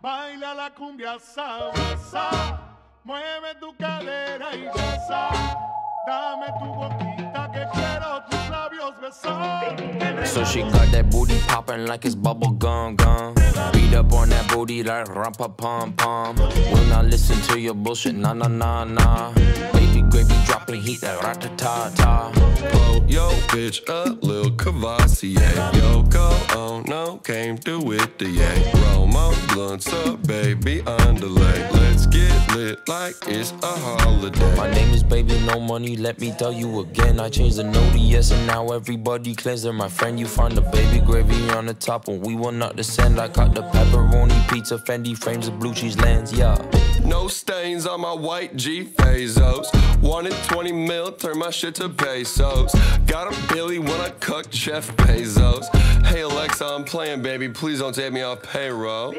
Baila la cumbia sabrosa, mueve tu cadera y goza. Dame tu boquita que quiero tus labios besar. So she got that booty popping like it's bubble gum gum. Beat up booty like rumpa pum pum. Will not listen to your bullshit, nah nah nah nah. Baby gravy dropping heat like rat ta ta. Blow yo bitch a little Courvoisier. Yo go on, no came through with the yay. Romo blunts up, baby underlay. Get lit like it's a holiday. My name is baby, no money. Let me tell you again. I changed the no to yes, and now everybody claims they're my friend. You find the baby gravy on the top, and we will not descend. I caught the pepperoni pizza, Fendi frames, of blue cheese lens, yeah. No stains on my white G Fazos. Wanted 20 mil, turn my shit to pesos. Got a Billy when I cook Jeff Bezos. Hey Alexa, I'm playing, baby. Please don't take me off payroll.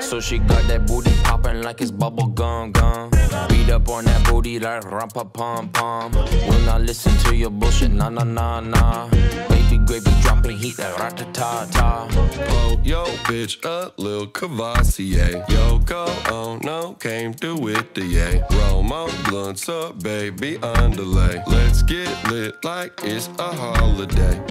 So she got that booty popping like it's bubble gum gum. Beat up on that booty like rumpa pom pom. Will not listen to your bullshit, nah nah nah nah. Baby gravy dropping heat like rat ta ta. Blow yo bitch a little Courvoisier. Yo go on, no came through with the yay. Romo blunts up, baby underlay. Let's get lit like it's a holiday.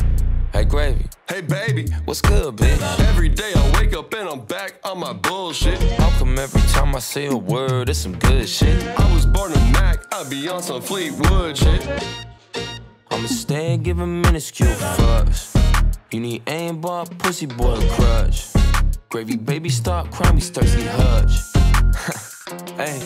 Hey gravy, Hey baby, what's good, bitch? every day I wake up and I'm back on my bullshit. How come every time I say a word, it's some good shit? I was born a Mac, I be on some Fleetwood shit. I'ma stay and give a minuscule fucks. You need aimbot, pussy boy, crutch. Gravy baby, stop crying, we thirsty hutch. hey,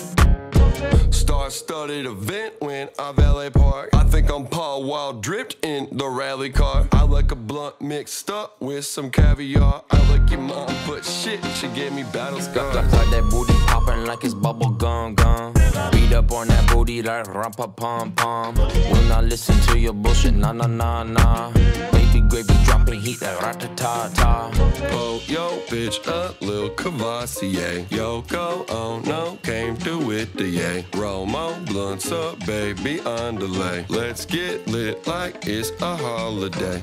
Star studded event when I valet park. I think I'm Paul Wild dripped in the rally car. I like a blunt mixed up with some caviar. I like your mom, but shit, she gave me battle scars. got that booty popping like it's bubble gum gum. Up on that booty like rumpa pum pum. Will not listen to your bullshit, nah nah nah nah. Baby gravy dropping heat like rat ta ta. Oh, yo, bitch, a little Courvoisier. Yo, go on, no, came through with the yay. Romo blunts up, baby underlay. Let's get lit like it's a holiday.